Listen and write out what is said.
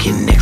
walking next